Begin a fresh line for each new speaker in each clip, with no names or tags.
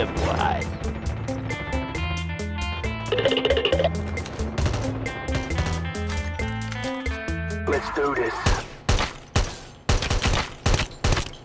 Yeah, boy. Let's do this.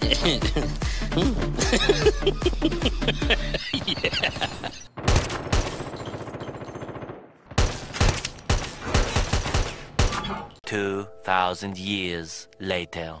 Two thousand years later.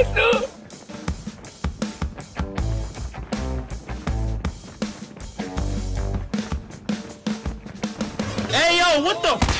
Hey yo, what the?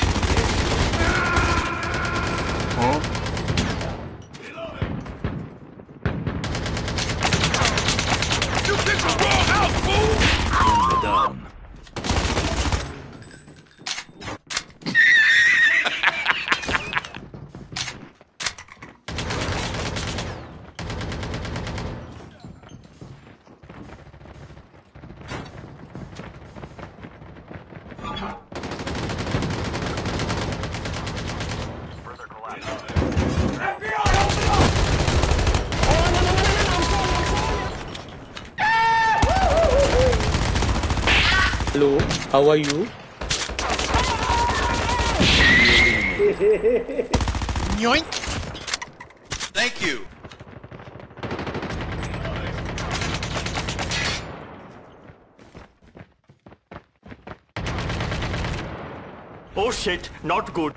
How are you?
Yoink! Thank you.
Oh shit, not good.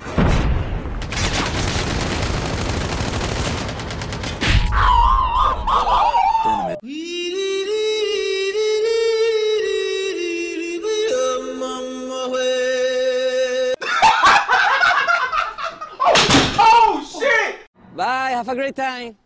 Have a great time.